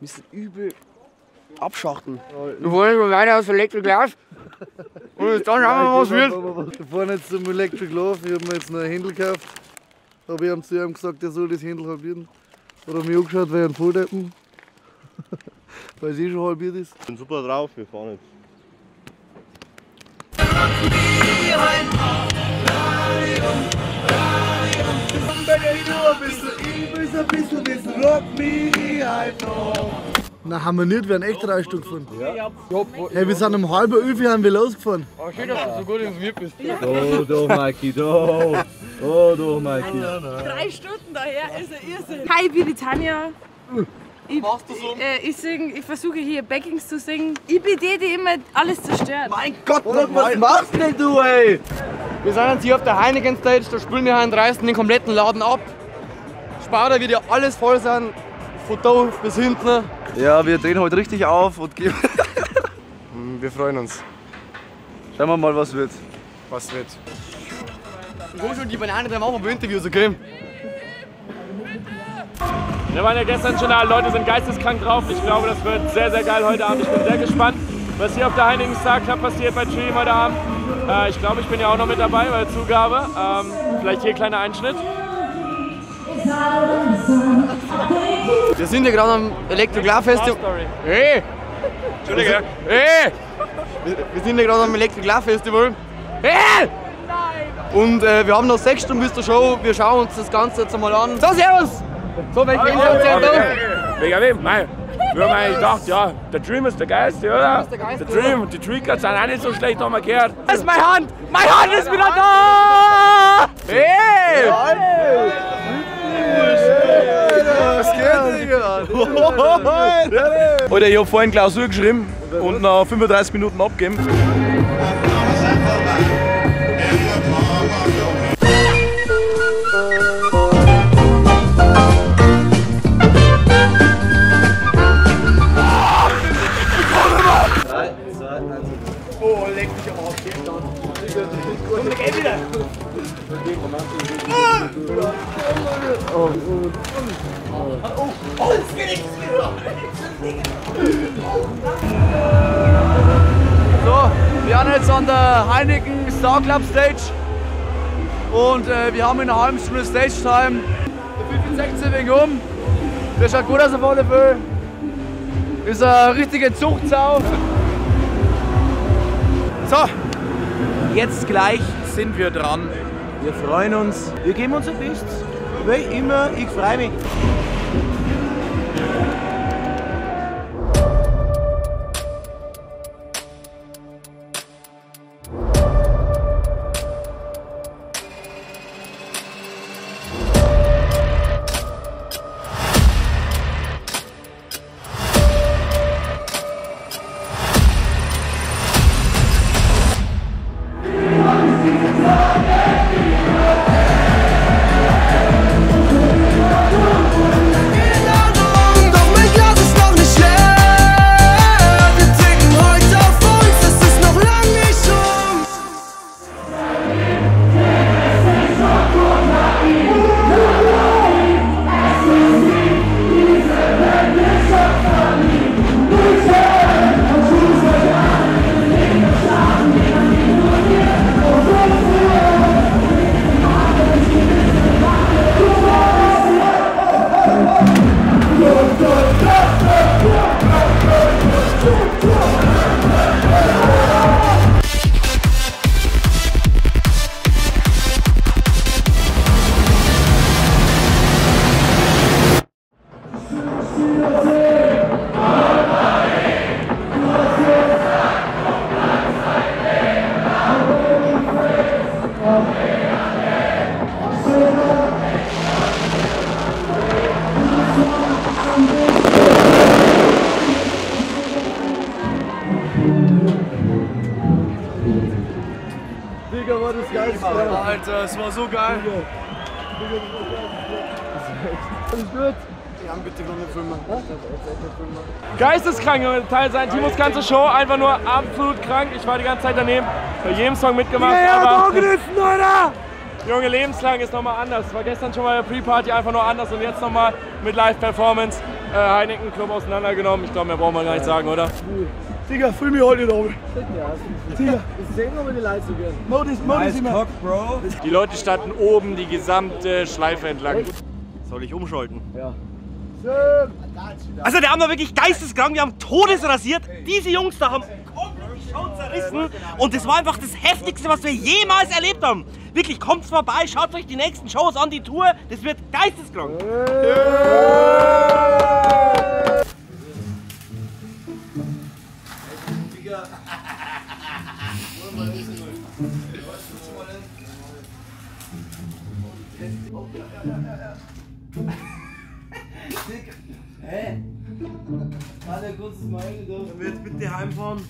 müssen übel abschachten. Wir wollen schon weiter aus Electric Love. Und dann schauen wir mal, was wird. Wir fahren jetzt zum Electric Love. Ich habe mir jetzt noch ein Händel gekauft. Aber ich habe zu ihm gesagt, er soll das Händel halbieren. Hat er mich angeschaut, weil ich einen Volldeppen. weil es eh schon halbiert ist. Ich bin super drauf, wir fahren jetzt. Na, haben wir nicht, wir haben echt drei Stück gefahren. Ja. Hey, wir sind um halb elf haben wir losgefahren. Oh, schön, dass du so gut informiert bist. Oh, doch, Mikey, doch. Oh, doch, Mikey. Drei Stunden daher ist ein Irrsinn. Hi, ich bin die Tanja. Ich, äh, ich, sing, ich versuche hier Backings zu singen. Ich bin die, die immer alles zerstört. Mein Gott, was machst denn du, ey? Wir sind jetzt hier auf der Heineken Stage, da spielen wir und reißen den kompletten Laden ab. Sparta wird ja alles voll sein, von da bis hinten. Ja, wir drehen heute richtig auf und geben. Wir freuen uns. Schauen wir mal, was wird. Was wird? Wo schon die Banane, dann machen wir ein paar Interviews, okay? Wir waren ja gestern schon da, Leute sind geisteskrank drauf. Ich glaube, das wird sehr, sehr geil heute Abend. Ich bin sehr gespannt, was hier auf der Heineken Star Club passiert bei Dream heute Abend. Äh, ich glaube, ich bin ja auch noch mit dabei bei der Zugabe. Ähm, vielleicht hier ein kleiner Einschnitt. Wir sind ja gerade am Electric Love Festival. Story. Hey! Entschuldige. Hey! Wir, sind ja gerade am Electric Love Festival. Hey! Und äh, wir haben noch sechs Stunden bis zur Show. Wir schauen uns das Ganze jetzt einmal an. So, servus! So, welche da? Mega wem? Mei. Wir haben eigentlich gedacht, ja, der Dream ist der Geilste, oder? ist der Geilste, Der Dream und die Tweakers sind auch nicht so schlecht, haben wir gehört. Das ist meine Hand! Meine Hand ist wieder da! Hey! Alter, ich hab vorhin Klausur geschrieben und nach 35 Minuten abgeben. So, wir sind jetzt an der Heineken Star Club Stage und äh, wir haben in einer halben Stunde Stage Time. Der 16 wegen um. Der schaut gut aus auf alle Fälle. Ist eine richtige Zuchtsau. So, jetzt gleich sind wir dran. Wir freuen uns. Wir geben unser Bestes. Wie immer, ich freue mich. Digga, war das geil. Alter, es war so geil. Alles gut? Geisteskrank Teil sein. Timos ganze Show einfach nur absolut krank. Ich war die ganze Zeit daneben, bei jedem Song mitgemacht. aber Junge, lebenslang ist nochmal anders. War gestern schon mal der Pre-Party einfach nur anders und jetzt nochmal mit Live-Performance. äh, Heineken Club auseinandergenommen. Ich glaube, mehr brauchen wir gar nicht sagen, oder? Digga, fühl mich heute oben. Digga. Sehen wir die Leute gern. Modis, Modis immer. Bro. Die Leute standen oben die gesamte Schleife entlang. Soll ich umschalten? Ja. Also, der haben wir wirklich geisteskrank, wir haben todesrasiert. Diese Jungs da haben komplett die Show zerrissen. Und das war einfach das Heftigste, was wir jemals erlebt haben. Wirklich, kommt vorbei, schaut euch die nächsten Shows an, die Tour. Das wird geisteskrank. Alle kurz mal Jetzt bitte heimfahren.